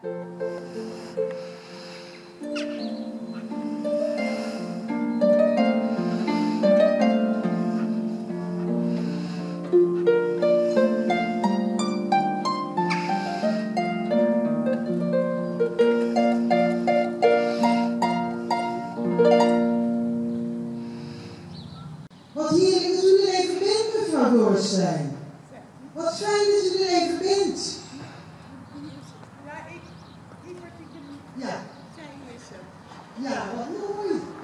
Wat hier dat jullie even mensen van zijn. Wat fijn dat nu even Yeah. Yeah.